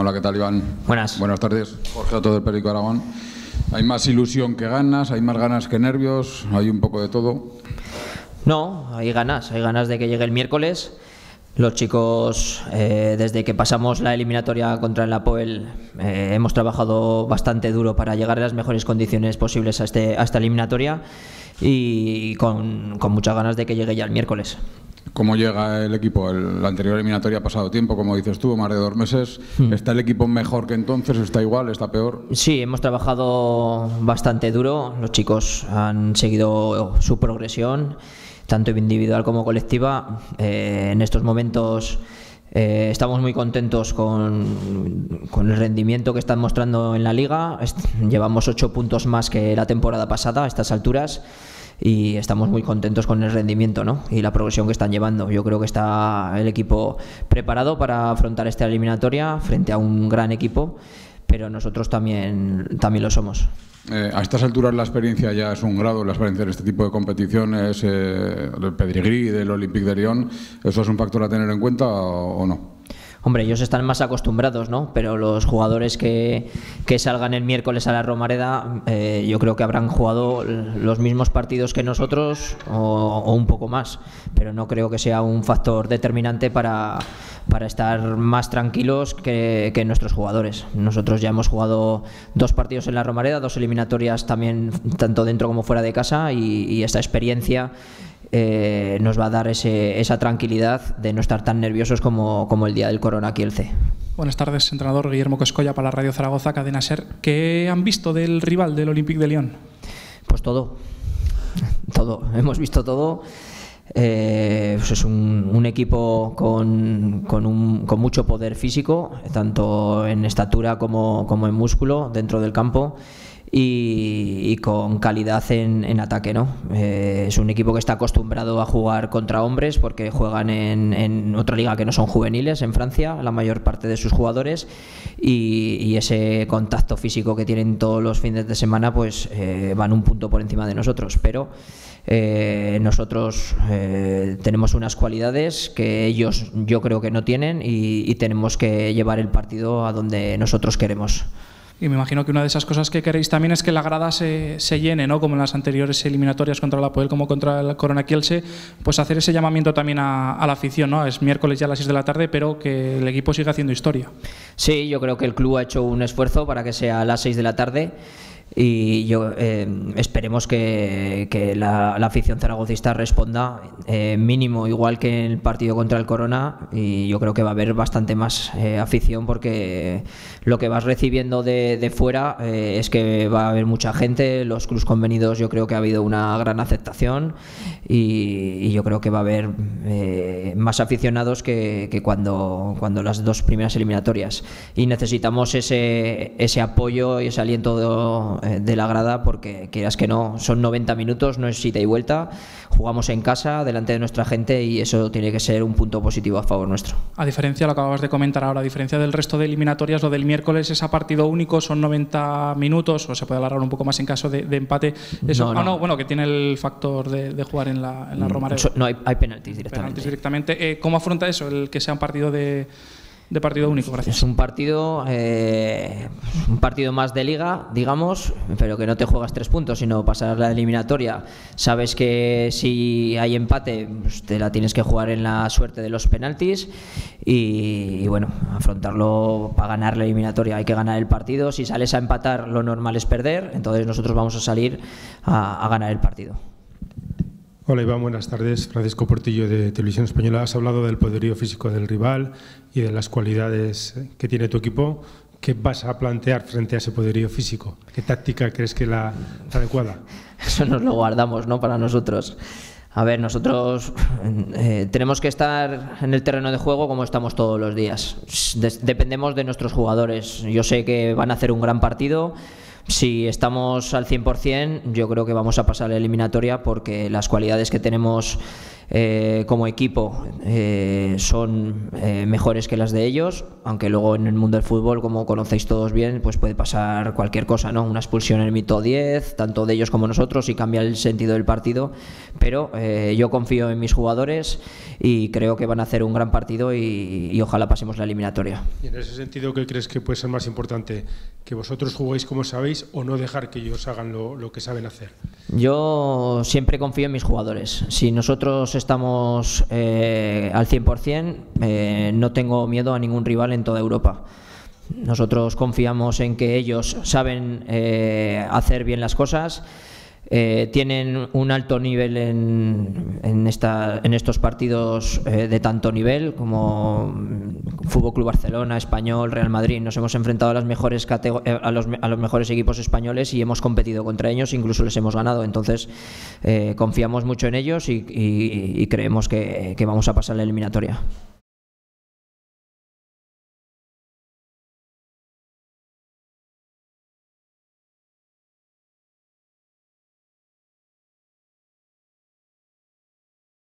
Hola, ¿qué tal, Iván? Buenas. Buenas tardes. Jorge Otto del Perico Aragón. ¿Hay más ilusión que ganas? ¿Hay más ganas que nervios? ¿Hay un poco de todo? No, hay ganas. Hay ganas de que llegue el miércoles. Los chicos, eh, desde que pasamos la eliminatoria contra el Apoel, eh, hemos trabajado bastante duro para llegar a las mejores condiciones posibles a, este, a esta eliminatoria y con, con muchas ganas de que llegue ya el miércoles. ¿Cómo llega el equipo? El, la anterior eliminatoria ha pasado tiempo, como dices tú, más de dos meses. ¿Está el equipo mejor que entonces? ¿Está igual? ¿Está peor? Sí, hemos trabajado bastante duro. Los chicos han seguido su progresión, tanto individual como colectiva. Eh, en estos momentos eh, estamos muy contentos con, con, el rendimiento que están mostrando en la liga. Llevamos ocho puntos más que la temporada pasada a estas alturas y estamos muy contentos con el rendimiento ¿no? y la progresión que están llevando. Yo creo que está el equipo preparado para afrontar esta eliminatoria frente a un gran equipo, pero nosotros también, también lo somos. Eh, a estas alturas la experiencia ya es un grado, la experiencia en este tipo de competiciones, eh, del Pedigrí, del Olympique de Lyon, ¿eso es un factor a tener en cuenta o no? Hombre, ellos están más acostumbrados, ¿no? Pero los jugadores que, que salgan el miércoles a la Romareda, eh, yo creo que habrán jugado los mismos partidos que nosotros o, un poco más. Pero no creo que sea un factor determinante para, para estar más tranquilos que, nuestros jugadores. Nosotros ya hemos jugado dos partidos en la Romareda, dos eliminatorias también, tanto dentro como fuera de casa, y esta experiencia eh, nos va a dar ese, esa tranquilidad de no estar tan nerviosos como, como el día del Corona Kielce. Buenas tardes, entrenador Guillermo Coscolla para la Radio Zaragoza, Cadena Ser. ¿Qué han visto del rival del Olympique de Lyon? Pues todo, todo, hemos visto todo. Eh, pues es un, un equipo con, con, un, con, mucho poder físico, tanto en estatura como, como en músculo dentro del campo y, con calidad en, ataque. ¿no? Eh, es un equipo que está acostumbrado a jugar contra hombres porque juegan en, otra liga que no son juveniles, en Francia, la mayor parte de sus jugadores, y, ese contacto físico que tienen todos los fines de semana, pues eh, van un punto por encima de nosotros. Pero eh, nosotros tenemos unas cualidades que ellos yo creo que no tienen y tenemos que llevar el partido a donde nosotros queremos. Y me imagino que una de esas cosas que queréis también es que la grada se, se llene, ¿no? Como en las anteriores eliminatorias contra la Poel como contra el Corona Kielce, pues hacer ese llamamiento también a, la afición, ¿no? Es miércoles ya a las 6 de la tarde, pero que el equipo siga haciendo historia. Sí, yo creo que el club ha hecho un esfuerzo para que sea a las 6 de la tarde y yo eh, esperemos que, que la, la, afición zaragocista responda eh, mínimo igual que en el partido contra el Corona. Y yo creo que va a haber bastante más eh, afición porque lo que vas recibiendo de, de fuera eh, es que va a haber mucha gente. Los clubs convenidos yo creo que ha habido una gran aceptación. Y, y yo creo que va a haber eh, más aficionados que, que, cuando, cuando las dos primeras eliminatorias. Y necesitamos ese, ese apoyo y ese aliento de, de la grada porque quieras que no, son 90 minutos, no es ida y vuelta, jugamos en casa, delante de nuestra gente y eso tiene que ser un punto positivo a favor nuestro. A diferencia, lo acabas de comentar ahora, a diferencia del resto de eliminatorias, lo del miércoles es a partido único, son 90 minutos o se puede alargar un poco más en caso de, de empate. Eso, no, no. Ah, no, bueno, que tiene el factor de, de jugar en la, en la Romareda. No, hay, hay penaltis directamente. Penaltis directamente. Eh, ¿Cómo afronta eso, el que sea un partido de de partido único, gracias. Es un partido, eh, un partido más de liga, digamos, pero que no te juegas tres puntos, sino pasar la eliminatoria. Sabes que si hay empate, pues te la tienes que jugar en la suerte de los penaltis y, bueno, afrontarlo para ganar la eliminatoria. Hay que ganar el partido. Si sales a empatar, lo normal es perder, entonces nosotros vamos a salir a ganar el partido. Hola Iván, buenas tardes. Francisco Portillo de Televisión Española. Has hablado del poderío físico del rival y de las cualidades que tiene tu equipo. ¿Qué vas a plantear frente a ese poderío físico? ¿Qué táctica crees que es la, adecuada? Eso nos lo guardamos, ¿no? Para nosotros. A ver, nosotros eh, tenemos que estar en el terreno de juego como estamos todos los días. De dependemos de nuestros jugadores. Yo sé que van a hacer un gran partido si estamos al 100%, yo creo que vamos a pasar la eliminatoria porque las cualidades que tenemos eh, como equipo eh, son eh, mejores que las de ellos, aunque luego en el mundo del fútbol, como conocéis todos bien, pues puede pasar cualquier cosa, ¿no? Una expulsión en el mito 10, tanto de ellos como nosotros, y cambia el sentido del partido, pero yo confío en mis jugadores y creo que van a hacer un gran partido y, y ojalá pasemos la eliminatoria. Y en ese sentido, ¿qué crees que puede ser más importante? ¿Que vosotros juguéis como sabéis o no dejar que ellos hagan lo, que saben hacer? Yo siempre confío en mis jugadores. Si nosotros estamos eh, al 100%, eh, no tengo miedo a ningún rival en toda Europa. Nosotros confiamos en que ellos saben eh, hacer bien las cosas eh, tienen un alto nivel en, en, esta, en estos partidos eh, de tanto nivel como Fútbol Club Barcelona, Español, Real Madrid. Nos hemos enfrentado a, las mejores eh, a, los, a los mejores equipos españoles y hemos competido contra ellos, incluso les hemos ganado. Entonces, eh, confiamos mucho en ellos y, creemos que vamos a pasar la eliminatoria.